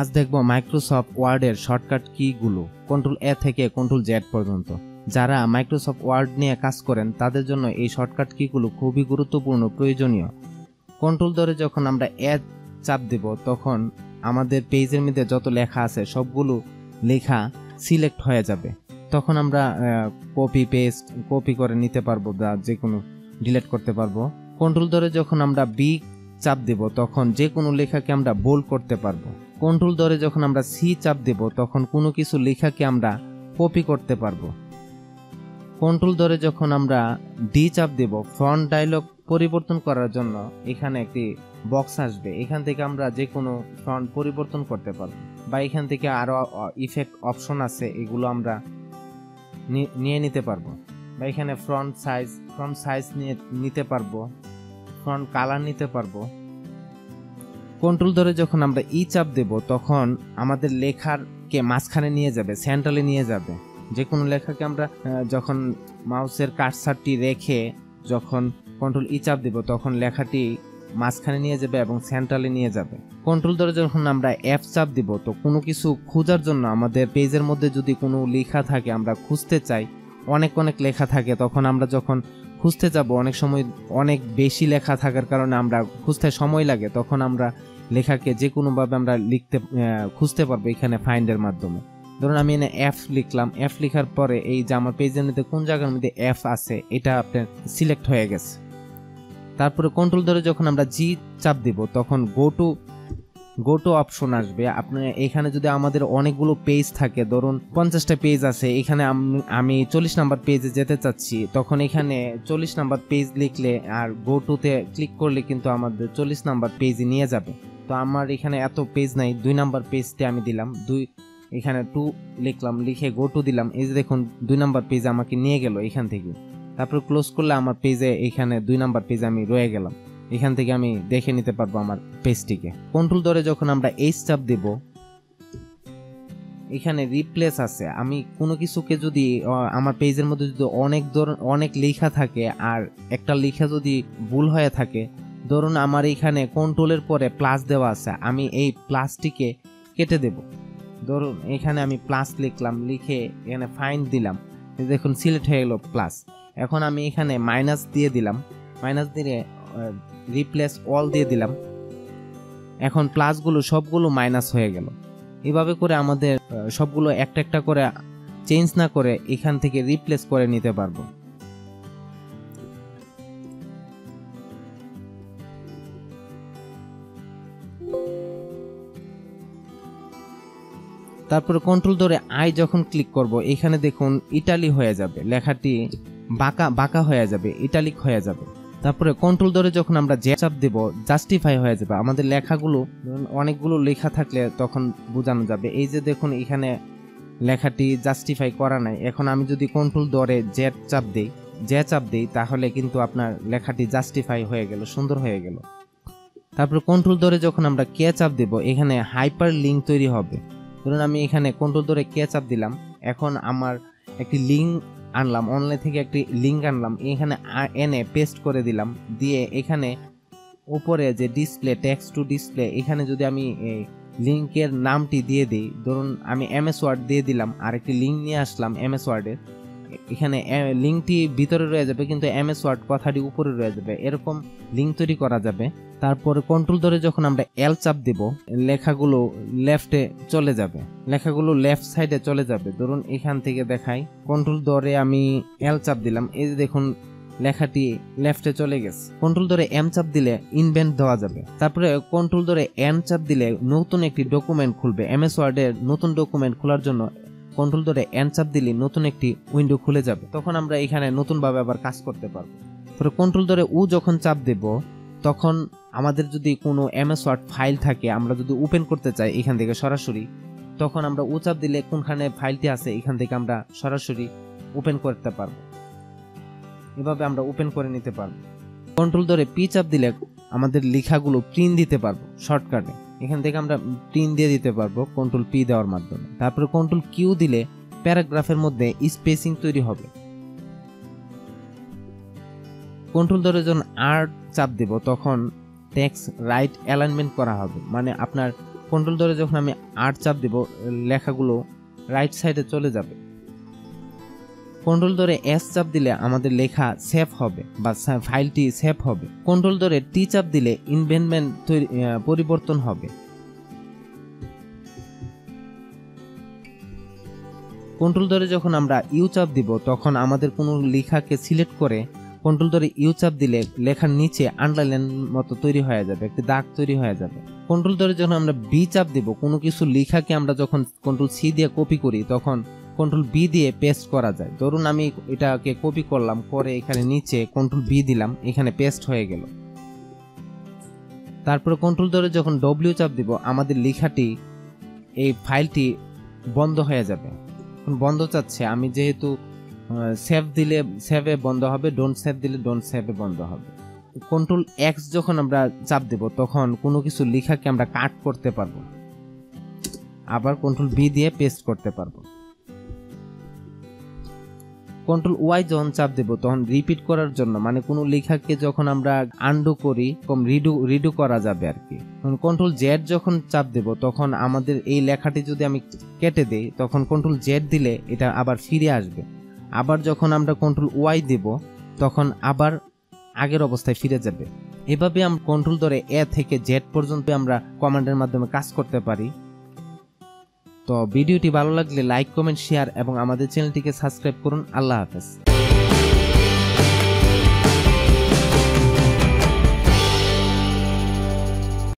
আজ দেখব মাইক্রোসফট ওয়ার্ডের শর্টকাট কিগুলো? কন্ট্রোল এ থেকে কন্ট্রোল জেড পর্যন্ত। যারা মাইক্রোসফট ওয়ার্ড নিয়ে কাজ করেন, তাদের জন্য এই শর্টকাট কিগুলো খুবই গুরুত্বপূর্ণ, প্রয়োজনীয়। কন্ট্রোল ধরে যখন আমরা এ চাপ দেব, তখন আমাদের পেজের মধ্যে যত লেখা আছে, সবগুলো লেখা সিলেক্ট হয়ে যাবে। তখন আমরা কপি পেস্ট কপি করে নিতে পারব বা যে কোনো ডিলিট করতে পারব। কন্ট্রোল ধরে যখন আমরা বি চাপ দেব, তখন যে কোনো লেখাকে আমরা বোল্ড করতে পারব। কন্ট্রোল ধরে যখন আমরা সি চাপ দেব, তখন কোনো কিছু লেখাকে আমরা কপি করতে পারব। কন্ট্রোল ধরে যখন আমরা ডি চাপ দেব ফ্রন্ট ডায়লগ পরিবর্তন করার জন্য এখানে একটি বক্স আসবে। এখান থেকে আমরা যে কোনো ফ্রন্ট পরিবর্তন করতে পারব। বা এখান থেকে আরও ইফেক্ট অপশন আছে, এগুলো আমরা নিয়ে নিতে পারব। বা এখানে ফ্রন্ট সাইজ ফ্রন্ট সাইজ নিয়ে নিতে পারব। ফ্রন্ট কালার নিতে পারব। কন্ট্রোল ধরে যখন আমরা ই চাপ দেব, তখন আমাদের লেখারকে মাঝখানে নিয়ে যাবে সেন্ট্রালে নিয়ে যাবে। যে কোনো লেখাকে আমরা যখন মাউসের কাটসারটি রেখে যখন কন্ট্রোল ই চাপ দেব, তখন লেখাটি মাঝখানে নিয়ে যাবে এবং সেন্ট্রালে নিয়ে যাবে। কন্ট্রোল ধরে যখন আমরা এফ চাপ দিব, তো কোনো কিছু খোঁজার জন্য আমাদের পেজের মধ্যে যদি কোনো লেখা থাকে, আমরা খুঁজতে চাই, অনেক অনেক লেখা থাকে, তখন আমরা যখন খুঁজতে যাব, অনেক সময় অনেক বেশি লেখা থাকার কারণে আমরা খুঁজতে সময় লাগে, তখন আমরা লেখাকে যে কোনোভাবে আমরা লিখতে খুঁজতে পারব এখানে ফাইন্ডের মাধ্যমে। ধরুন আমি এনে এফ লিখলাম এফ লিখার পরে এই যে আমার পেজের মধ্যে কোন জায়গার মধ্যে এফ আছে, এটা আপনার সিলেক্ট হয়ে গেছে। তারপরে কন্ট্রোল ধরে যখন আমরা জি চাপ দিব, তখন go to go to option আসবে। আপনার এখানে যদি আমাদের অনেকগুলো পেজ থাকে, ধরুন পঞ্চাশটা পেজ আছে, এখানে আমি চল্লিশ নাম্বার পেজে যেতে চাচ্ছি, তখন এখানে চল্লিশ নাম্বার পেজ লিখলে আর গো টুতে ক্লিক করলে কিন্তু আমাদের চল্লিশ নাম্বার পেজে নিয়ে যাবে। তো আমার এখানে এত পেজ নাই, দুই নাম্বার পেজতে আমি দিলাম, দুই এখানে টু লিখলাম, লিখে গো টু দিলাম, এই যে দেখুন দুই নাম্বার পেজ আমাকে নিয়ে গেল এখান থেকে। তারপর ক্লোজ করলে আমার পেজে এখানে দুই নাম্বার পেজে আমি রয়ে গেলাম। এখান থেকে আমি দেখে নিতে পারব আমার পেজটিকে। কন্ট্রোল ধরে যখন আমরা এই চাপ দেব, এখানে রিপ্লেস আছে। আমি কোনো কিছুকে যদি আমার পেজের মধ্যে যদি অনেক ধরন অনেক লেখা থাকে আর একটা লেখা যদি ভুল হয়ে থাকে, ধরুন আমার এখানে কন্ট্রোলের পরে প্লাস দেওয়া আছে, আমি এই প্লাসটিকে কেটে দেব। ধরুন এখানে আমি প্লাস লিখলাম, লিখে এখানে ফাইন দিলাম। দেখুন সিলেক্ট হয়ে গেল প্লাস এখন আমি এখানে মাইনাস দিয়ে দিলাম। মাইনাস দিয়ে রিপ্লেস অল দিয়ে দিলাম। এখন প্লাসগুলো সবগুলো মাইনাস হয়ে গেল। এভাবে করে আমাদের সবগুলো একটা একটা করে চেঞ্জ না করে এখান থেকে রিপ্লেস করে নিতে পারব। তারপরে কন্ট্রোল ধরে আই যখন ক্লিক করব, এখানে দেখুন ইটালি হয়ে যাবে। লেখাটি বাঁকা বাঁকা হয়ে যাবে ইটালিক হয়ে যাবে। তারপরে কন্ট্রোল ধরে যখন আমরা যে চাপ দেব জাস্টিফাই হয়ে যাবে। আমাদের লেখাগুলো অনেকগুলো লেখা থাকলে তখন বোঝানো যাবে। এই যে দেখুন এখানে লেখাটি জাস্টিফাই করা নাই। এখন আমি যদি কন্ট্রোল ধরে জেড চাপ দিই যে চাপ দিই, তাহলে কিন্তু আপনার লেখাটি জাস্টিফাই হয়ে গেল, সুন্দর হয়ে গেল। তারপরে কন্ট্রোল ধরে যখন আমরা কে চাপ দেব, এখানে হাইপার লিঙ্ক তৈরি হবে। ধরুন আমি এখানে কন্ট্রোল ধরে কে চাপ দিলাম। এখন আমার একটি লিঙ্ক আনলাম অনলাইন থেকে একটি লিঙ্ক আনলাম, এখানে এনে পেস্ট করে দিলাম, দিয়ে এখানে উপরে যে ডিসপ্লে টেক্সট টু ডিসপ্লে এখানে যদি আমি লিঙ্কের নামটি দিয়ে দিই, ধরুন আমি এম এস ওয়ার্ড দিয়ে দিলাম আর একটি লিঙ্ক নিয়ে আসলাম এম এস ওয়ার্ডের এখানে লিঙ্কটি ভিতরে রয়ে যাবে, কিন্তু এম এস ওয়ার্ড কথাটি উপরে রয়ে যাবে। এরকম লিঙ্ক তৈরি করা যাবে। তারপরে কন্ট্রোল ধরে যখন আমরা এল চাপ দেব, লেখাগুলো লেফটে চলে যাবে। লেখাগুলো লেফট সাইডে চলে যাবে। ধরুন, এখান থেকে দেখাই কন্ট্রোল ধরে আমি এল চাপ দিলাম। এই যে দেখুন, লেখাটি লেফটে চলে গেছে। কন্ট্রোল ধরে এম চাপ দিলে ইনভেন্ট দেওয়া যাবে। তারপরে কন্ট্রোল ধরে এন চাপ দিলে নতুন একটি ডকুমেন্ট খুলবে। এম এস ওয়ার্ডের নতুন ডকুমেন্ট খোলার জন্য কন্ট্রোল ধরে চাপ দিলে নতুন একটি উইন্ডো খুলে যাবে। তখন আমরা এখানে নতুনভাবে আবার কাজ করতে পারব। তারপরে কন্ট্রোল ধরে উ যখন চাপ দেব, তখন আমাদের যদি কোনো এমএস ওয়ার্ড ফাইল থাকে, আমরা যদি ওপেন করতে চাই এখান থেকে সরাসরি, তখন আমরা উ চাপ দিলে কোনখানে ফাইলটি আছে এখান থেকে আমরা সরাসরি ওপেন করতে পারব। এভাবে আমরা ওপেন করে নিতে পারব। কন্ট্রোল ধরে পি চাপ দিলে আমাদের লেখাগুলো প্রিন্ট দিতে পারব শর্টকাটে এখান থেকে আমরা প্রিন্ট দিয়ে দিতে পারব কন্ট্রোল পি দেওয়ার মাধ্যমে। তারপরে কন্ট্রোল কিউ দিলে প্যারাগ্রাফের মধ্যে স্পেসিং তৈরি হবে। কন্ট্রোল ধরে যখন আর চাপ দেব, তখন টেক্স রাইট অ্যালাইনমেন্ট করা হবে। মানে আপনার কন্ট্রোল ধরে যখন আমি আট চাপ দিব, লেখাগুলো রাইট সাইডে চলে যাবে। কন্ট্রোল ধরে এস চাপ দিলে আমাদের লেখা সেভ হবে বা ফাইলটি সেভ হবে। কন্ট্রোল ধরে টি চাপ দিলে ইনভেন্টমেন্ট তৈরি পরিবর্তন হবে। কন্ট্রোল ধরে যখন আমরা ইউ চাপ দিব, তখন আমাদের কোনো লেখাকে সিলেক্ট করে কন্ট্রোল ধরে ইউ চাপ দিলে লেখার নিচে আন্ডারলাইন মতো তৈরি হয়ে যাবে, একটি দাগ তৈরি হয়ে যাবে। কন্ট্রোল ধরে যখন আমরা বি চাপ দিব, কোনো কিছু লেখাকে আমরা যখন কন্ট্রোল সি দিয়ে কপি করি, তখন কন্ট্রোল বি দিয়ে পেস্ট করা যায়। ধরুন আমি এটাকে কপি করলাম, করে এখানে নিচে কন্ট্রোল বি দিলাম, এখানে পেস্ট হয়ে গেল। তারপরে কন্ট্রোল ধরে যখন ডব্লিউ চাপ দিব, আমাদের লেখাটি, এই ফাইলটি বন্ধ হয়ে যাবে। বন্ধ চাচ্ছে, আমি যেহেতু সেভ দিলে সেভে বন্ধ হবে ডোন্ট সেভ দিলে ডোন্ট সেভে বন্ধ হবে। কন্ট্রোল এক্স যখন আমরা চাপ দেব, তখন কোনো কিছু লেখাকে আমরা কাট করতে পারব আবার কন্ট্রোল বি দিয়ে পেস্ট করতে পারব। কন্ট্রোল ওয়াই যখন চাপ দেব, তখন রিপিট করার জন্য মানে কোনো লেখাকে যখন আমরা আন্ডু করি, কম রিডু রিডু করা যাবে আর কি। কন্ট্রোল জেড যখন চাপ দেব, তখন আমাদের এই লেখাটি যদি আমি কেটে দেই, তখন কন্ট্রোল জেড দিলে এটা আবার ফিরে আসবে। আবার যখন আমরা কন্ট্রোল ওয়াই দেব, তখন আবার আগের অবস্থায় ফিরে যাবে। এভাবে আমরা কন্ট্রোল ধরে এ থেকে জেড পর্যন্ত আমরা কমান্ডের মাধ্যমে কাজ করতে পারি। তো ভিডিওটি ভালো লাগলে লাইক কমেন্ট শেয়ার এবং আমাদের চ্যানেলটিকে সাবস্ক্রাইব করুন। আল্লাহ হাফেজ।